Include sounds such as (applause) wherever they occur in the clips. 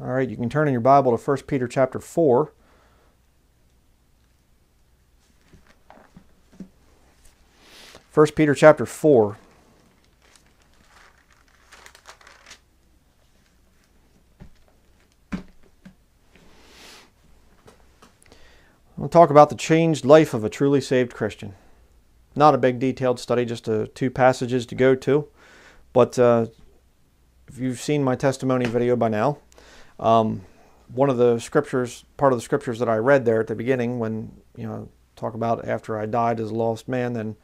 All right, you can turn in your Bible to 1 Peter chapter 4. First Peter chapter 4. We'll talk about the changed life of a truly saved Christian. Not a big detailed study, just a, two passages to go to. But uh, if you've seen my testimony video by now, um, one of the scriptures, part of the scriptures that I read there at the beginning, when you know talk about after I died as a lost man, then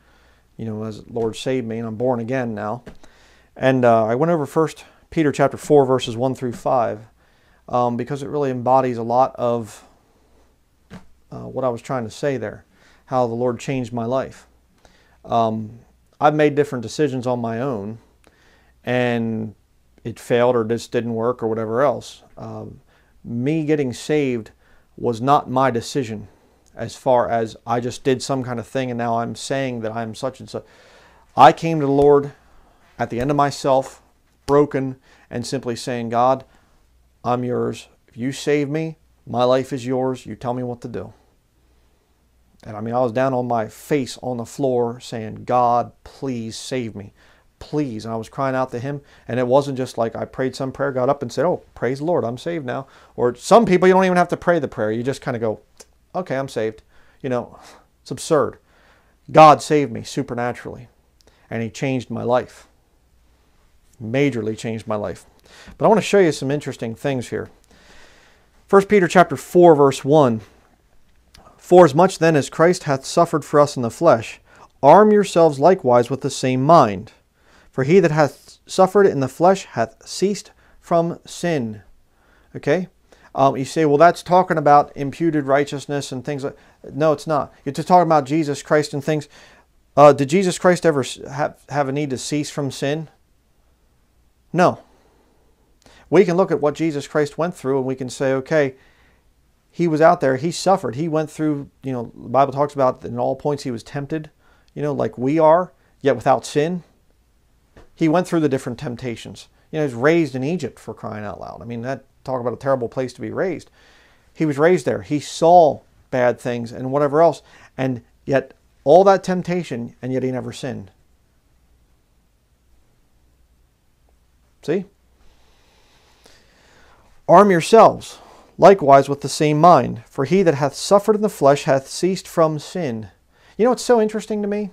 you know as Lord saved me and I'm born again now. And uh, I went over First Peter chapter four verses one through five um, because it really embodies a lot of uh, what I was trying to say there, how the Lord changed my life. Um, I've made different decisions on my own, and it failed or just didn't work or whatever else. Um, me getting saved was not my decision as far as I just did some kind of thing and now I'm saying that I'm such and such. I came to the Lord at the end of myself, broken, and simply saying, God, I'm yours. If you save me, my life is yours. You tell me what to do. And I mean, I was down on my face on the floor saying, God, please save me. Please. And I was crying out to Him. And it wasn't just like I prayed some prayer, got up and said, Oh, praise the Lord, I'm saved now. Or some people, you don't even have to pray the prayer. You just kind of go, Okay, I'm saved. You know, (sighs) it's absurd. God saved me supernaturally. And He changed my life. Majorly changed my life. But I want to show you some interesting things here. 1 Peter chapter 4 verse 1 For as much then as Christ hath suffered for us in the flesh arm yourselves likewise with the same mind for he that hath suffered in the flesh hath ceased from sin. Okay? Um, you say well that's talking about imputed righteousness and things like no it's not. You're just talking about Jesus Christ and things. Uh, did Jesus Christ ever have, have a need to cease from sin? No. We can look at what Jesus Christ went through and we can say, okay, he was out there, he suffered, he went through, you know, the Bible talks about in all points he was tempted, you know, like we are, yet without sin. He went through the different temptations. You know, he was raised in Egypt for crying out loud. I mean, that talk about a terrible place to be raised. He was raised there. He saw bad things and whatever else, and yet all that temptation, and yet he never sinned. See? Arm yourselves likewise with the same mind, for he that hath suffered in the flesh hath ceased from sin. You know what's so interesting to me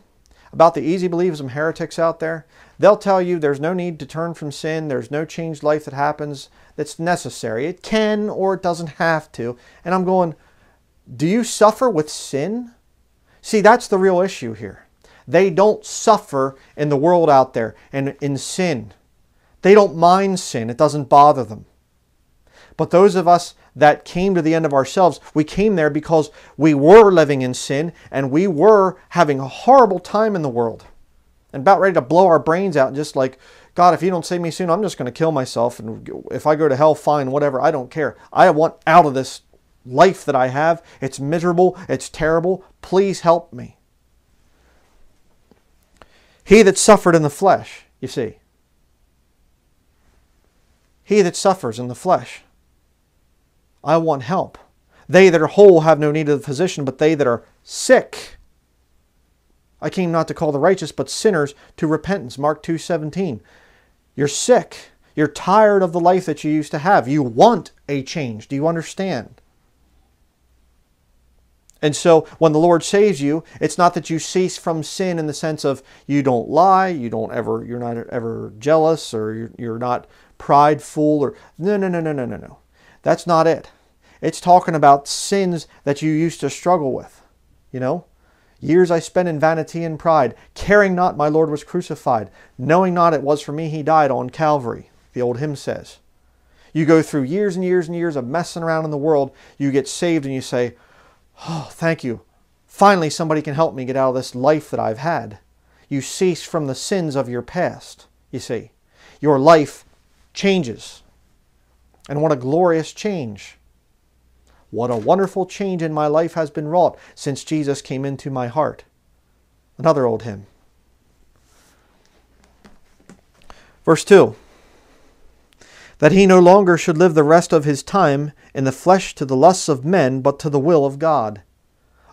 about the easy believism heretics out there? They'll tell you there's no need to turn from sin, there's no changed life that happens that's necessary. It can or it doesn't have to. And I'm going, do you suffer with sin? See, that's the real issue here. They don't suffer in the world out there and in sin. They don't mind sin, it doesn't bother them. But those of us that came to the end of ourselves, we came there because we were living in sin and we were having a horrible time in the world and about ready to blow our brains out. Just like, God, if you don't save me soon, I'm just going to kill myself. And if I go to hell, fine, whatever. I don't care. I want out of this life that I have. It's miserable. It's terrible. Please help me. He that suffered in the flesh, you see. He that suffers in the flesh. I want help. They that are whole have no need of the physician, but they that are sick. I came not to call the righteous, but sinners to repentance. Mark 2.17. You're sick. You're tired of the life that you used to have. You want a change. Do you understand? And so when the Lord saves you, it's not that you cease from sin in the sense of you don't lie, you don't ever, you're not ever jealous, or you're, you're not prideful, or no, no, no, no, no, no, no. That's not it. It's talking about sins that you used to struggle with. You know? Years I spent in vanity and pride, caring not my Lord was crucified, knowing not it was for me he died on Calvary, the old hymn says. You go through years and years and years of messing around in the world, you get saved and you say, Oh, thank you. Finally, somebody can help me get out of this life that I've had. You cease from the sins of your past, you see. Your life changes. And what a glorious change. What a wonderful change in my life has been wrought since Jesus came into my heart. Another old hymn. Verse 2 that he no longer should live the rest of his time in the flesh to the lusts of men, but to the will of God.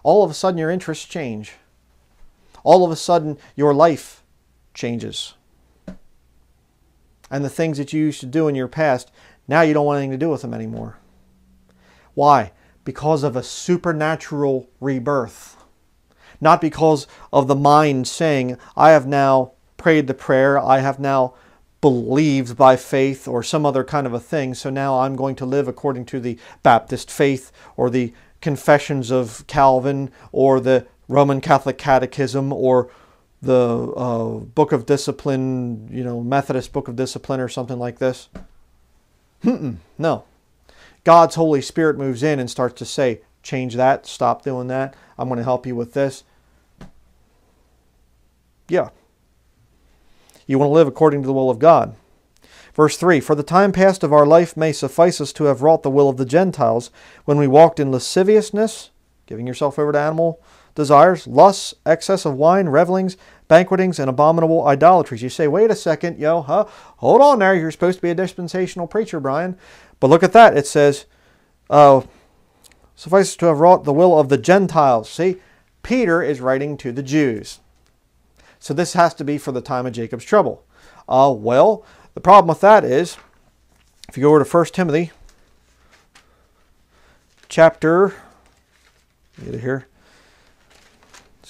All of a sudden, your interests change. All of a sudden, your life changes. And the things that you used to do in your past, now you don't want anything to do with them anymore. Why? Because of a supernatural rebirth. Not because of the mind saying, I have now prayed the prayer, I have now believed by faith or some other kind of a thing, so now I'm going to live according to the Baptist faith or the confessions of Calvin or the Roman Catholic Catechism or the uh, Book of Discipline, you know, Methodist Book of Discipline or something like this. no. God's Holy Spirit moves in and starts to say, change that, stop doing that, I'm going to help you with this. Yeah. You want to live according to the will of God. Verse 3 For the time past of our life may suffice us to have wrought the will of the Gentiles when we walked in lasciviousness, giving yourself over to animal desires, lusts, excess of wine, revelings, banquetings, and abominable idolatries. You say, wait a second, yo, huh? Hold on there. You're supposed to be a dispensational preacher, Bryan. But look at that. It says, uh, suffice to have wrought the will of the Gentiles. See, Peter is writing to the Jews. So this has to be for the time of Jacob's trouble. Uh, well, the problem with that is, if you go over to 1 Timothy, chapter, get it here,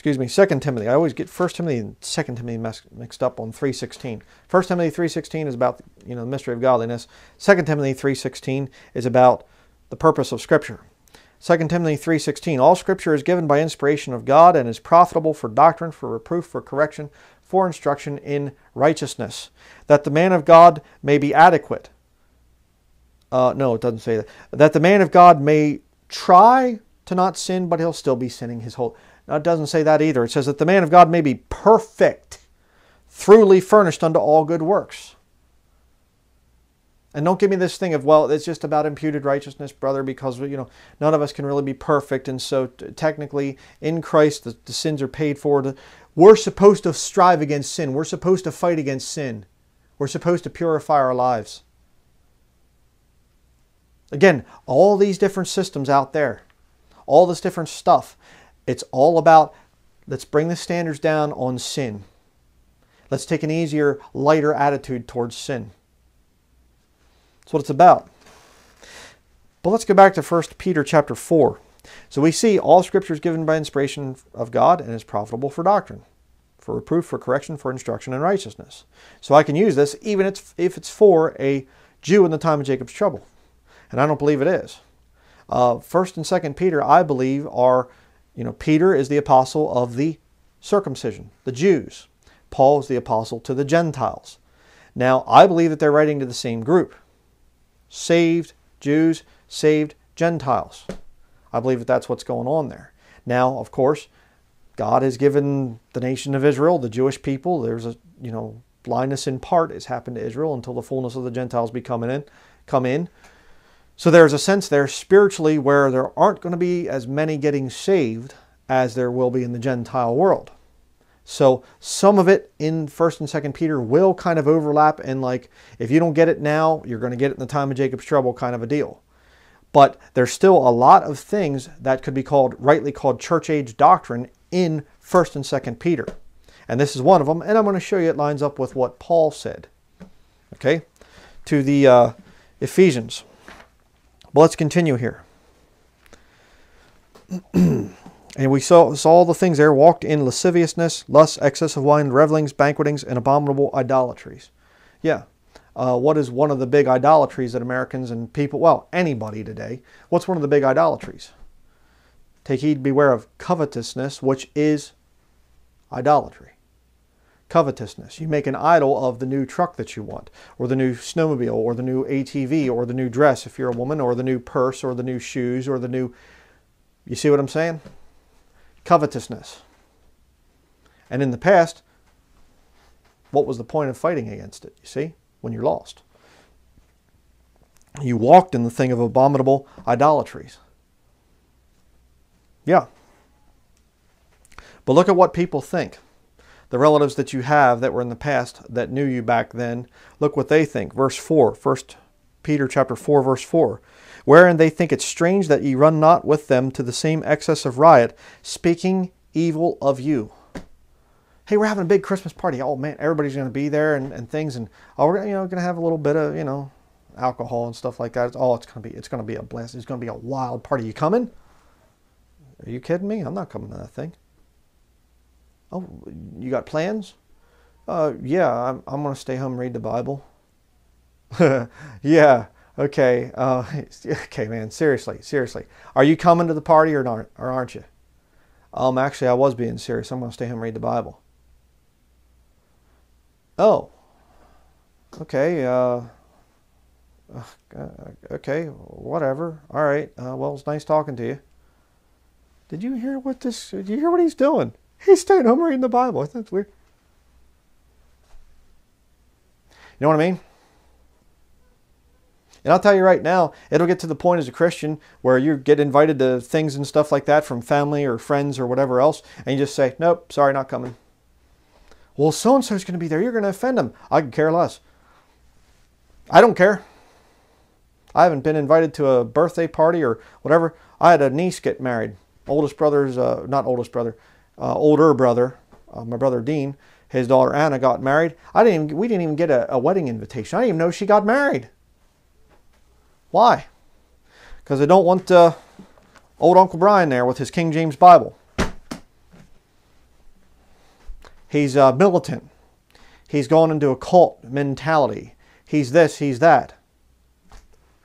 excuse me, 2 Timothy. I always get 1 Timothy and 2 Timothy mixed up on 3.16. 1 Timothy 3.16 is about, you know, the mystery of godliness. 2 Timothy 3.16 is about the purpose of Scripture. 2 Timothy 3.16, All Scripture is given by inspiration of God and is profitable for doctrine, for reproof, for correction, for instruction in righteousness, that the man of God may be adequate. Uh, no, it doesn't say that. That the man of God may try to not sin, but he'll still be sinning his whole... It doesn't say that either. It says that the man of God may be perfect, thoroughly furnished unto all good works. And don't give me this thing of, well, it's just about imputed righteousness, brother, because, you know, none of us can really be perfect. And so technically, in Christ, the, the sins are paid for. We're supposed to strive against sin. We're supposed to fight against sin. We're supposed to purify our lives. Again, all these different systems out there, all this different stuff, it's all about let's bring the standards down on sin. Let's take an easier, lighter attitude towards sin. That's what it's about. But let's go back to 1 Peter chapter 4. So we see all scripture is given by inspiration of God and is profitable for doctrine, for reproof, for correction, for instruction in righteousness. So I can use this even if it's for a Jew in the time of Jacob's trouble. And I don't believe it is. Uh, First and Second Peter, I believe, are, you know, Peter is the apostle of the circumcision, the Jews. Paul is the apostle to the Gentiles. Now, I believe that they're writing to the same group saved Jews, saved Gentiles. I believe that that's what's going on there. Now, of course, God has given the nation of Israel, the Jewish people, there's a, you know, blindness in part has happened to Israel until the fullness of the Gentiles be coming in, come in. So there's a sense there spiritually where there aren't going to be as many getting saved as there will be in the Gentile world. So some of it in 1st and 2nd Peter will kind of overlap and like if you don't get it now, you're going to get it in the time of Jacob's trouble kind of a deal. But there's still a lot of things that could be called rightly called church age doctrine in 1st and 2nd Peter. And this is one of them and I'm going to show you it lines up with what Paul said. Okay? To the uh, Ephesians. But let's continue here. (clears throat) And we saw, saw all the things there walked in lasciviousness, lust, excess of wine, revelings, banquetings, and abominable idolatries. Yeah. Uh, what is one of the big idolatries that Americans and people, well, anybody today, what's one of the big idolatries? Take heed, beware of covetousness, which is idolatry. Covetousness. You make an idol of the new truck that you want, or the new snowmobile, or the new ATV, or the new dress if you're a woman, or the new purse, or the new shoes, or the new. You see what I'm saying? covetousness. And in the past, what was the point of fighting against it? You see, when you're lost. You walked in the thing of abominable idolatries. Yeah. But look at what people think. The relatives that you have that were in the past that knew you back then, look what they think. Verse 4, 1 Peter chapter 4 verse 4, wherein they think it strange that ye run not with them to the same excess of riot, speaking evil of you. Hey, we're having a big Christmas party. Oh man, everybody's going to be there and, and things, and oh, we're you know going to have a little bit of you know alcohol and stuff like that. It's, oh, it's going to be it's going to be a blast. It's going to be a wild party. You coming? Are you kidding me? I'm not coming to that thing. Oh, you got plans? Uh, yeah, I'm, I'm going to stay home and read the Bible. (laughs) yeah, okay. Uh, (laughs) okay, man, seriously, seriously. Are you coming to the party or, not, or aren't you? Um, actually, I was being serious. I'm going to stay home and read the Bible. Oh, okay. Uh, uh okay, whatever. All right. Uh, well, it's nice talking to you. Did you hear what this? Did you hear what he's doing? He's staying home reading the Bible. That's weird. You know what I mean? And I'll tell you right now, it'll get to the point as a Christian where you get invited to things and stuff like that from family or friends or whatever else, and you just say, nope, sorry, not coming. Well, so and so's going to be there. You're going to offend them. I could care less. I don't care. I haven't been invited to a birthday party or whatever. I had a niece get married. Oldest brother's, uh, not oldest brother, uh, older brother, uh, my brother Dean, his daughter Anna got married. I didn't even, we didn't even get a, a wedding invitation. I didn't even know she got married. Why? Because I don't want uh, old Uncle Bryan there with his King James Bible. He's uh, militant. He's gone into a cult mentality. He's this, he's that.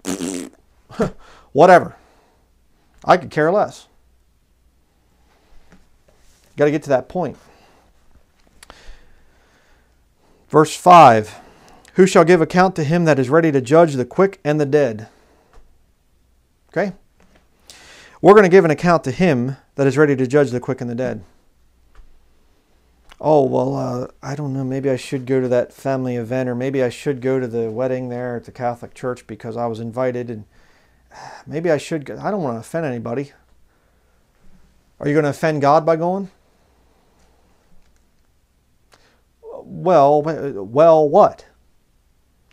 (laughs) Whatever. I could care less. Got to get to that point. Verse 5 Who shall give account to him that is ready to judge the quick and the dead? Okay? We're going to give an account to him that is ready to judge the quick and the dead. Oh, well, uh, I don't know. Maybe I should go to that family event, or maybe I should go to the wedding there at the Catholic Church because I was invited, and (sighs) maybe I should go. I don't want to offend anybody. Are you going to offend God by going? Well, well, what?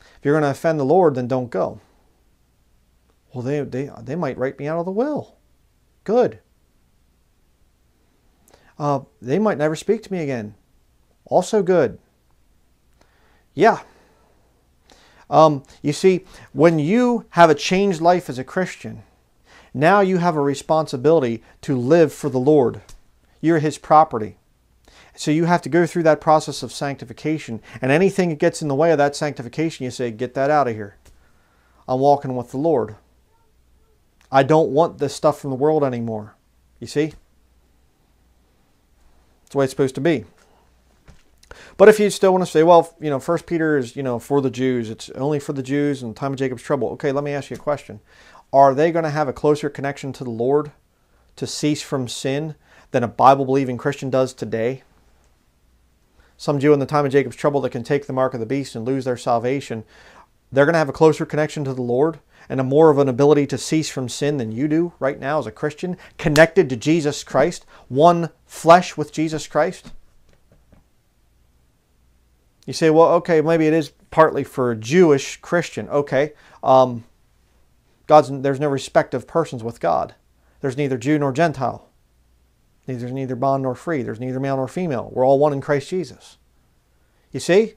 If you're going to offend the Lord, then don't go. Well, they, they, they might write me out of the will. Good. Uh, they might never speak to me again. Also good. Yeah. Um, you see, when you have a changed life as a Christian, now you have a responsibility to live for the Lord. You're His property. So you have to go through that process of sanctification. And anything that gets in the way of that sanctification, you say, get that out of here. I'm walking with the Lord. I don't want this stuff from the world anymore. You see? That's the way it's supposed to be. But if you still want to say, well, you know, First Peter is, you know, for the Jews, it's only for the Jews in the time of Jacob's trouble. Okay, let me ask you a question. Are they going to have a closer connection to the Lord to cease from sin than a Bible believing Christian does today? Some Jew in the time of Jacob's trouble that can take the mark of the beast and lose their salvation, they're going to have a closer connection to the Lord and a more of an ability to cease from sin than you do right now as a Christian, connected to Jesus Christ, one flesh with Jesus Christ? You say, well, okay, maybe it is partly for a Jewish Christian. Okay, um, God's there's no respect of persons with God. There's neither Jew nor Gentile. There's neither bond nor free. There's neither male nor female. We're all one in Christ Jesus. You see?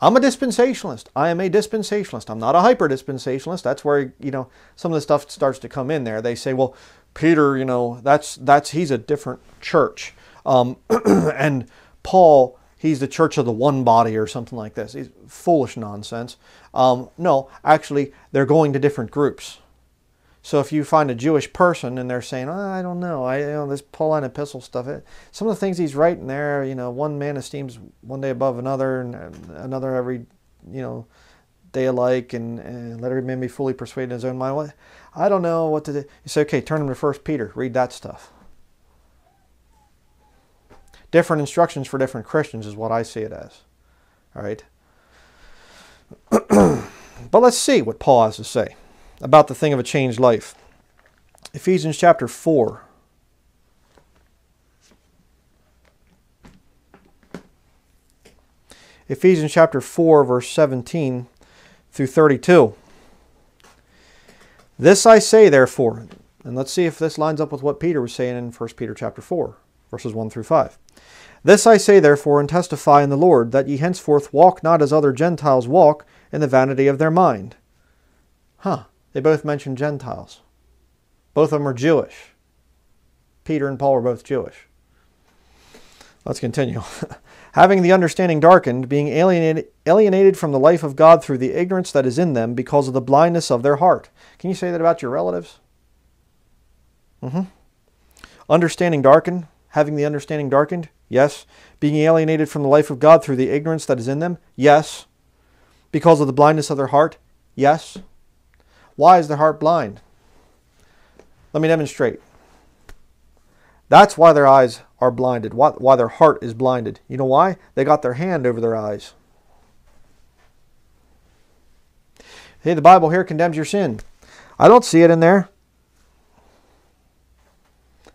I'm a dispensationalist. I am a dispensationalist. I'm not a hyper dispensationalist. That's where, you know, some of the stuff starts to come in there. They say, well, Peter, you know, that's, that's, he's a different church. Um, (clears throat) and Paul, he's the church of the one body or something like this. He's foolish nonsense. Um, no, actually, they're going to different groups. So if you find a Jewish person and they're saying, oh, I don't know, I you know this Pauline epistle stuff, it, some of the things he's writing there, you know, one man esteems one day above another, and uh, another every, you know, day alike, and, and let every man be fully persuaded in his own mind. I don't know what to do. You say, okay, turn him to First Peter, read that stuff. Different instructions for different Christians is what I see it as. All right. (clears throat) but let's see what Paul has to say about the thing of a changed life. Ephesians chapter 4. Ephesians chapter 4, verse 17 through 32. This I say, therefore, and let's see if this lines up with what Peter was saying in 1 Peter chapter 4, verses 1 through 5. This I say, therefore, and testify in the Lord, that ye henceforth walk not as other Gentiles walk, in the vanity of their mind. Huh, they both mention Gentiles. Both of them are Jewish. Peter and Paul are both Jewish. Let's continue. (laughs) Having the understanding darkened, being alienated, alienated from the life of God through the ignorance that is in them because of the blindness of their heart. Can you say that about your relatives? Mm-hmm. Understanding darkened, having the understanding darkened? Yes. Being alienated from the life of God through the ignorance that is in them? Yes. Because of the blindness of their heart? Yes. Why is their heart blind? Let me demonstrate. That's why their eyes are blinded, why, their heart is blinded. You know why? They got their hand over their eyes. Hey, the Bible here condemns your sin. I don't see it in there.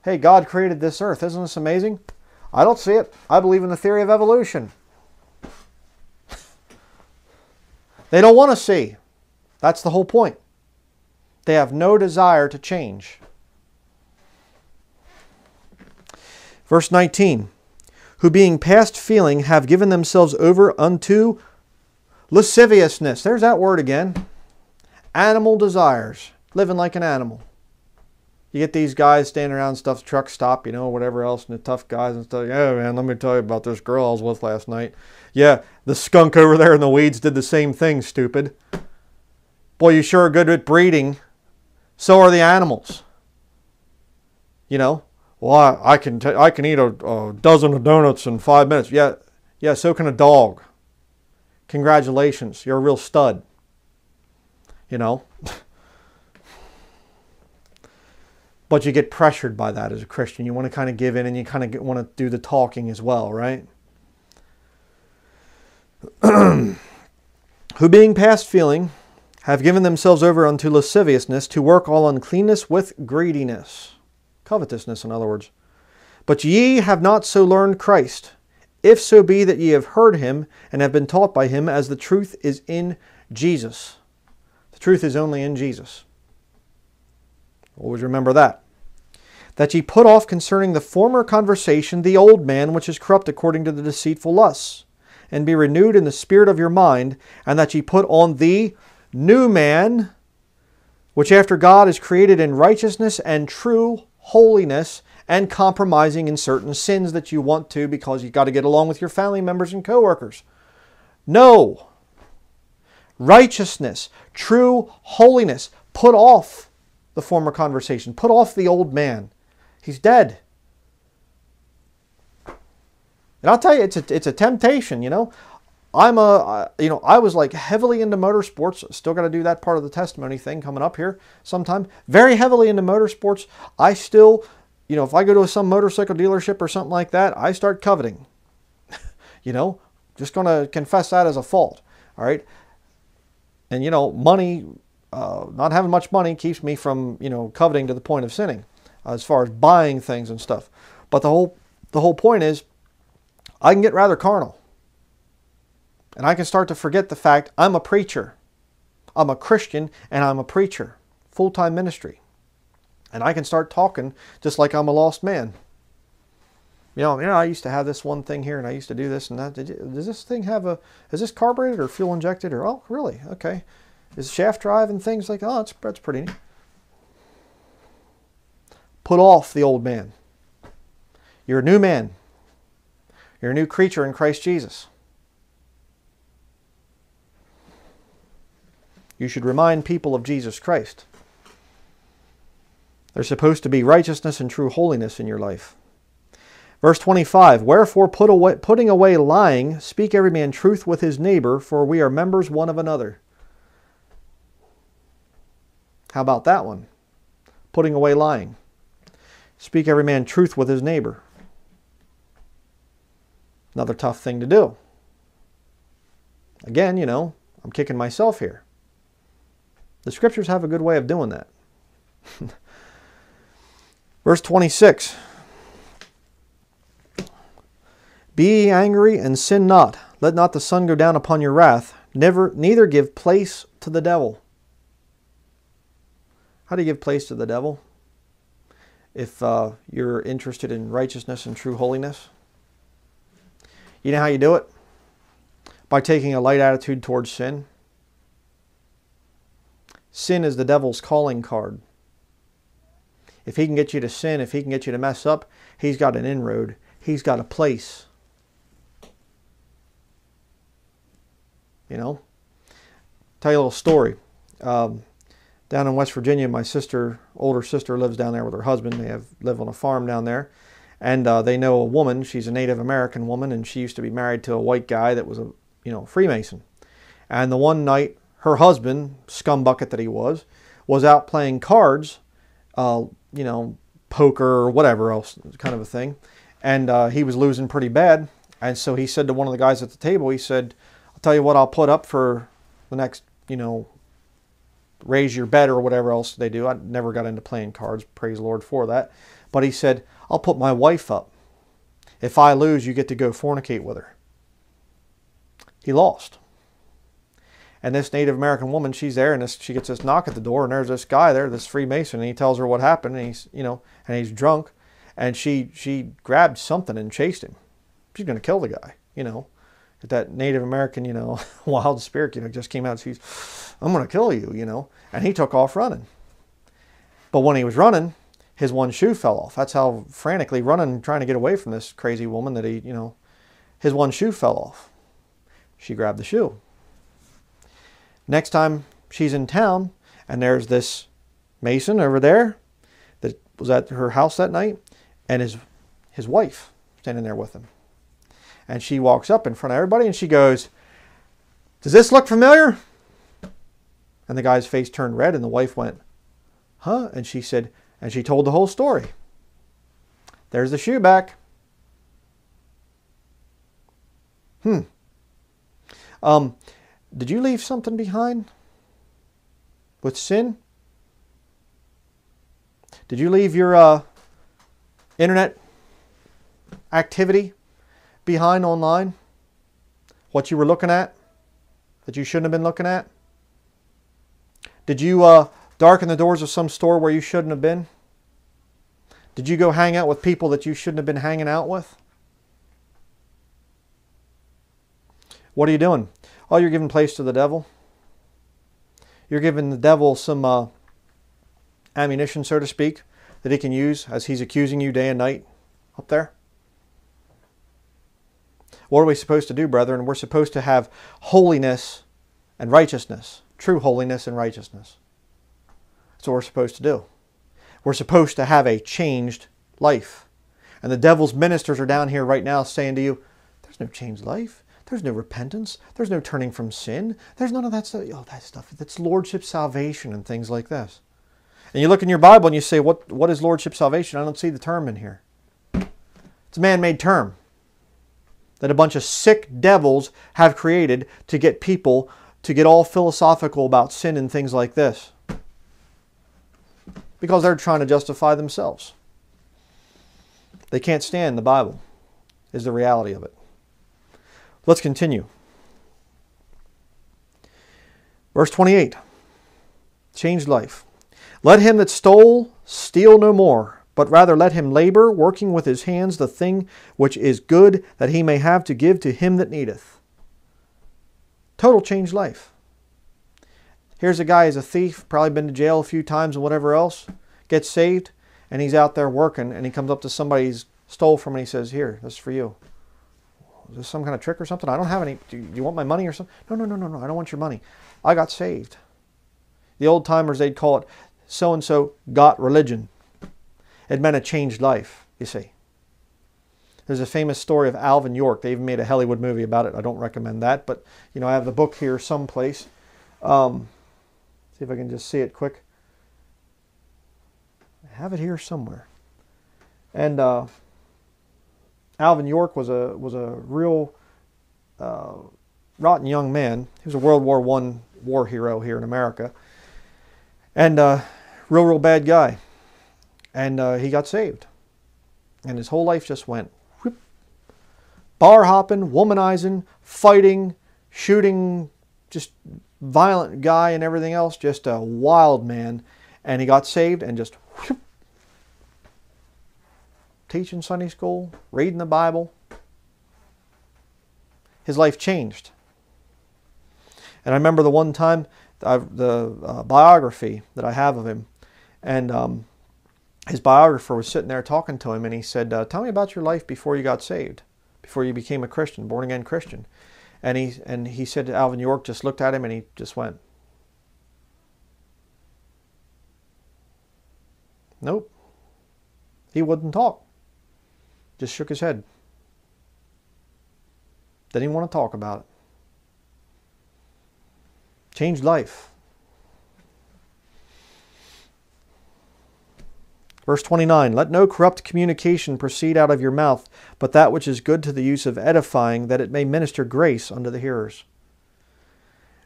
Hey, God created this earth. Isn't this amazing? I don't see it. I believe in the theory of evolution. (laughs) they don't want to see. That's the whole point. They have no desire to change. Verse 19 Who being past feeling have given themselves over unto lasciviousness. There's that word again. Animal desires. Living like an animal. You get these guys standing around stuff, truck stop, you know, whatever else, and the tough guys and stuff. Yeah, man, let me tell you about this girl I was with last night. Yeah, the skunk over there in the weeds did the same thing, stupid. Boy, you sure are good at breeding. So are the animals. You know, well, I, I can t- I can eat a, a dozen of donuts in five minutes. Yeah, yeah. So can a dog. Congratulations, you're a real stud. You know. (laughs) but you get pressured by that as a Christian. You want to kind of give in and you kind of want to do the talking as well, right? (clears throat) Who being past feeling have given themselves over unto lasciviousness to work all uncleanness with greediness. Covetousness, in other words. But ye have not so learned Christ, if so be that ye have heard him and have been taught by him, as the truth is in Jesus. The truth is only in Jesus. Always remember that. That ye put off concerning the former conversation the old man which is corrupt according to the deceitful lusts, and be renewed in the spirit of your mind, and that ye put on the new man, which after God is created in righteousness and true holiness, and compromising in certain sins that you want to because you've got to get along with your family members and coworkers. No. Righteousness, true holiness, put off the former conversation. Put off the old man. He's dead. And I'll tell you, it's a, it's a temptation, you know. I'm a, you know, I was like heavily into motorsports. Still got to do that part of the testimony thing coming up here sometime. Very heavily into motorsports. I still, you know, if I go to some motorcycle dealership or something like that, I start coveting. (laughs) you know, just going to confess that as a fault. All right. And, you know, money uh, not having much money keeps me from you know coveting to the point of sinning, as far as buying things and stuff. But the whole the whole point is, I can get rather carnal, and I can start to forget the fact I'm a preacher, I'm a Christian, and I'm a preacher, full time ministry, and I can start talking just like I'm a lost man. You know, you know, I used to have this one thing here, and I used to do this and that. does this thing have a? Is this carbureted or fuel injected? Or oh, really? Okay is shaft drive and things like, oh, that's, that's pretty neat. Put off the old man. You're a new man. You're a new creature in Christ Jesus. You should remind people of Jesus Christ. There's supposed to be righteousness and true holiness in your life. Verse 25 Wherefore, put away, putting away lying, speak every man truth with his neighbor, for we are members one of another. How about that one? Putting away lying. Speak every man truth with his neighbor. Another tough thing to do. Again, you know, I'm kicking myself here. The scriptures have a good way of doing that. (laughs) Verse 26 Be angry and sin not. Let not the sun go down upon your wrath, Never, neither give place to the devil. How do you give place to the devil? If uh, you're interested in righteousness and true holiness, you know how you do it? By taking a light attitude towards sin. Sin is the devil's calling card. If he can get you to sin, if he can get you to mess up, he's got an inroad. He's got a place. You know? Tell you a little story. Um, down in West Virginia, my sister, older sister, lives down there with her husband. They have live on a farm down there, and uh, they know a woman. She's a Native American woman, and she used to be married to a white guy that was a you know Freemason. And the one night, her husband, scumbucket that he was, was out playing cards, uh, you know, poker or whatever else kind of a thing, and uh, he was losing pretty bad. And so he said to one of the guys at the table, he said, "I'll tell you what, I'll put up for the next, you know, raise your bet or whatever else they do. I never got into playing cards, praise the Lord for that. But he said, I'll put my wife up. If I lose, you get to go fornicate with her. He lost. And this Native American woman, she's there, and this, she gets this knock at the door, and there's this guy there, this Freemason, and he tells her what happened, and he's, you know, and he's drunk, and she she grabbed something and chased him. She's to kill the guy, you know that Native American, you know, (laughs) wild spirit, you know, just came out and she's, I'm to kill you, you know. And he took off running. But when he was running, his one shoe fell off. That's how frantically running, trying to get away from this crazy woman that he, you know, his one shoe fell off. She grabbed the shoe. Next time she's in town and there's this Mason over there that was at her house that night and his, his wife standing there with him. And she walks up in front of everybody and she goes, Does this look familiar? And the guy's face turned red and the wife went, Huh? And she said, and she told the whole story. There's the shoe back. Hmm. Um, did you leave something behind with sin? Did you leave your uh, internet activity behind online? What you were looking at that you shouldn't have been looking at? Did you uh, darken the doors of some store where you shouldn't have been? Did you go hang out with people that you shouldn't have been hanging out with? What are you doing? Oh, you're giving place to the devil. You're giving the devil some uh, ammunition, so to speak, that he can use as he's accusing you day and night up there. What are we supposed to do, brethren? We're supposed to have holiness and righteousness, true holiness and righteousness. That's what we're supposed to do. We're supposed to have a changed life. And the devil's ministers are down here right now saying to you, there's no changed life. There's no repentance. There's no turning from sin. There's none of that stuff. All that stuff. That's lordship salvation and things like this. And you look in your Bible and you say, what, what is lordship salvation? I don't see the term in here. It's a man-made term that a bunch of sick devils have created to get people to get all philosophical about sin and things like this. Because they're trying to justify themselves. They can't stand the Bible, is the reality of it. Let's continue. Verse 28 Changed life. Let him that stole steal no more but rather let him labor, working with his hands the thing which is good, that he may have to give to him that needeth. Total changed life. Here's a guy who's a thief, probably been to jail a few times and whatever else, gets saved, and he's out there working, and he comes up to somebody he's stole from, and he says, "Here, this is for you." Is this some kind of trick or something? I don't have any. Do you want my money or something? No, no, no, no, no. I don't want your money. I got saved. The old timers, they'd call it so and so got religion. It meant a changed life, you see. There's a famous story of Alvin York. They even made a Hollywood movie about it. I don't recommend that, but you know, I have the book here someplace. Um, see if I can just see it quick. I have it here somewhere. And uh, Alvin York was a was a real uh, rotten young man. He was a World War One war hero here in America, and uh, real real bad guy and uh, he got saved. And his whole life just went whoop, bar hopping, womanizing, fighting, shooting just violent guy and everything else, just a wild man. And he got saved and just whoop, teaching Sunday school, reading the Bible. His life changed. And I remember the one time, I've, the uh, biography that I have of him, and um, his biographer was sitting there talking to him, and he said, uh, "Tell me about your life before you got saved, before you became a Christian, born again Christian." And he and he said, Alvin York just looked at him, and he just went, "Nope." He wouldn't talk. Just shook his head. Didn't even want to talk about it. Changed life. Verse 29 Let no corrupt communication proceed out of your mouth, but that which is good to the use of edifying, that it may minister grace unto the hearers.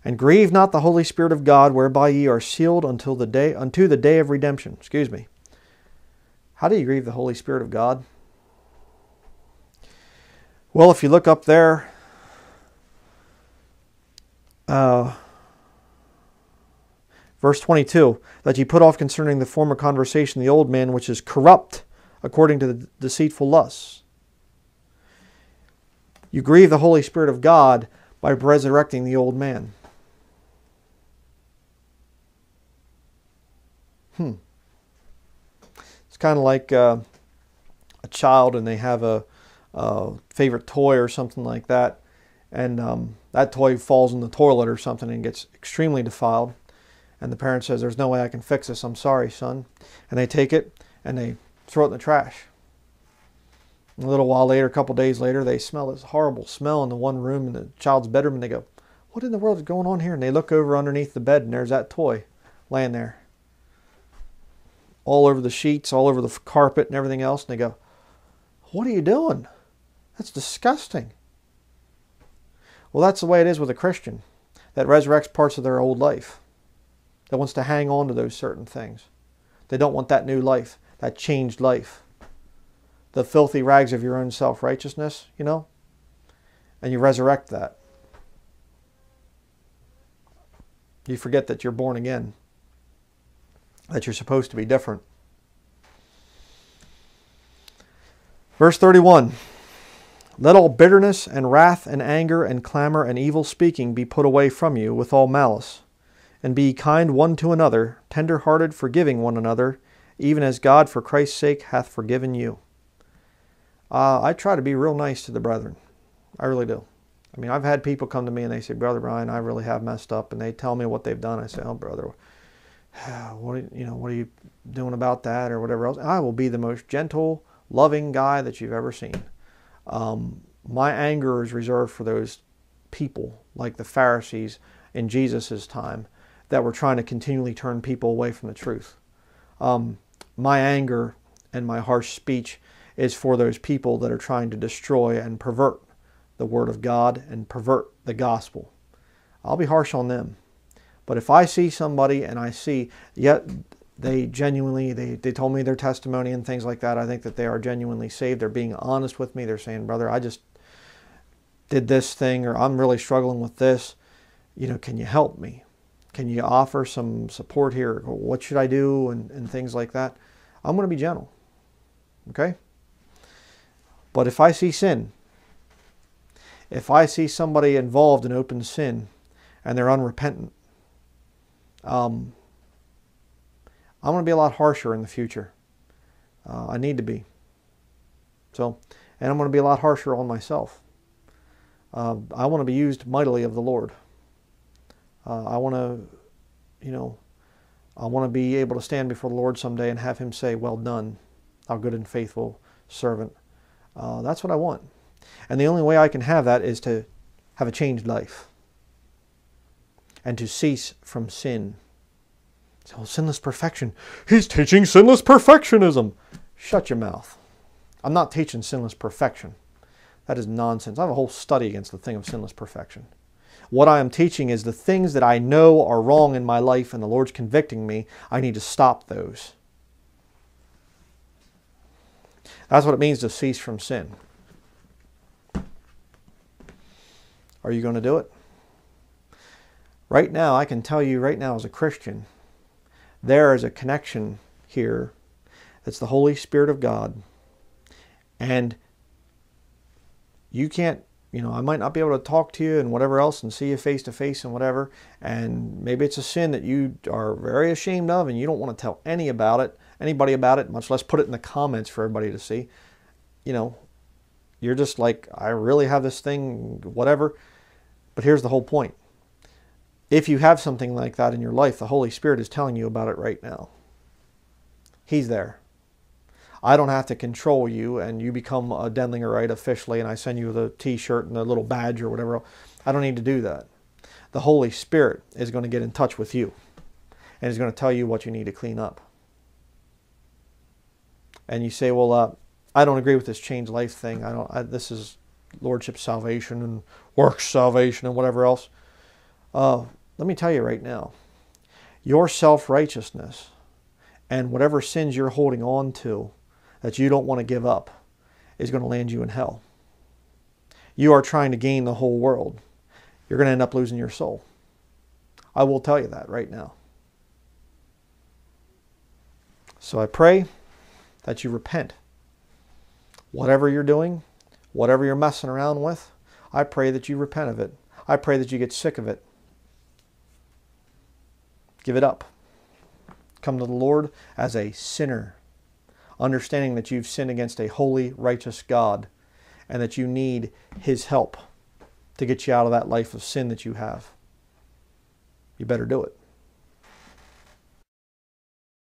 And grieve not the Holy Spirit of God, whereby ye are sealed until the day unto the day of redemption. Excuse me. How do you grieve the Holy Spirit of God? Well, if you look up there, uh, verse 22, that ye put off concerning the former conversation the old man which is corrupt according to the deceitful lusts. You grieve the Holy Spirit of God by resurrecting the old man. Hmm. It's kind of like uh, a child and they have a uh, favorite toy or something like that, and um, that toy falls in the toilet or something and gets extremely defiled, and the parent says, "There's no way I can fix this. I'm sorry, son," and they take it and they throw it in the trash. A little while later, a couple days later, they smell this horrible smell in the one room in the child's bedroom, and they go, "What in the world is going on here?" And they look over underneath the bed, and there's that toy laying there, all over the sheets, all over the carpet, and everything else. And they go, "What are you doing?" That's disgusting. Well, that's the way it is with a Christian that resurrects parts of their old life, that wants to hang on to those certain things. They don't want that new life, that changed life, the filthy rags of your own self righteousness, you know, and you resurrect that. You forget that you're born again, that you're supposed to be different. Verse 31 let all bitterness and wrath and anger and clamor and evil speaking be put away from you with all malice. And be kind one to another, tender hearted, forgiving one another, even as God for Christ's sake hath forgiven you. Uh, I try to be real nice to the brethren. I really do. I mean, I've had people come to me and they say, Brother Bryan, I really have messed up. And they tell me what they've done. I say, Oh, brother, (sighs) what are, you know, what are you doing about that or whatever else? I will be the most gentle, loving guy that you've ever seen. Um, my anger is reserved for those people, like the Pharisees in Jesus' time, that were trying to continually turn people away from the truth. Um, my anger and my harsh speech is for those people that are trying to destroy and pervert the Word of God and pervert the gospel. I'll be harsh on them. But if I see somebody and I see, yet they genuinely they, they told me their testimony and things like that. I think that they are genuinely saved. They're being honest with me. They're saying brother i just did this thing or i'm really struggling with this. You know can you help me? Can you offer some support here? What should i do? And, and things like that. I'm going to be gentle okay? But if i see sin if i see somebody involved in open sin and they're unrepentant um, I'm going to be a lot harsher in the future. Uh, I need to be. So, and I'm going to be a lot harsher on myself. Uh, I want to be used mightily of the Lord. Uh, I want to, you know, I want to be able to stand before the Lord someday and have Him say, Well done, thou good and faithful servant. Uh, that's what I want. And the only way I can have that is to have a changed life and to cease from sin so, sinless perfection. He's teaching sinless perfectionism. Shut your mouth. I'm not teaching sinless perfection. That is nonsense. I have a whole study against the thing of sinless perfection. What I am teaching is the things that I know are wrong in my life and the Lord's convicting me, I need to stop those. That's what it means to cease from sin. Are you going to do it? Right now, I can tell you right now as a Christian, there is a connection here that's the Holy Spirit of God. And you can't, you know, I might not be able to talk to you and whatever else and see you face to face and whatever. And maybe it's a sin that you are very ashamed of and you don't want to tell any about it, anybody about it, much less put it in the comments for everybody to see. You know, you're just like, I really have this thing, whatever. But here's the whole point. If you have something like that in your life, the Holy Spirit is telling you about it right now. He's there. I don't have to control you and you become a Denlingerite officially and I send you the t-shirt and the little badge or whatever. I don't need to do that. The Holy Spirit is going to get in touch with you and is going to tell you what you need to clean up. And you say, well, uh, I don't agree with this change life thing. I don't. I, this is lordship salvation and works salvation and whatever else. Uh, let me tell you right now, your self righteousness and whatever sins you're holding on to that you don't want to give up is going to land you in hell. You are trying to gain the whole world. You're going to end up losing your soul. I will tell you that right now. So I pray that you repent. Whatever you're doing, whatever you're messing around with, I pray that you repent of it. I pray that you get sick of it. Give it up. Come to the Lord as a sinner understanding that you've sinned against a holy, righteous God and that you need His help to get you out of that life of sin that you have. You better do it.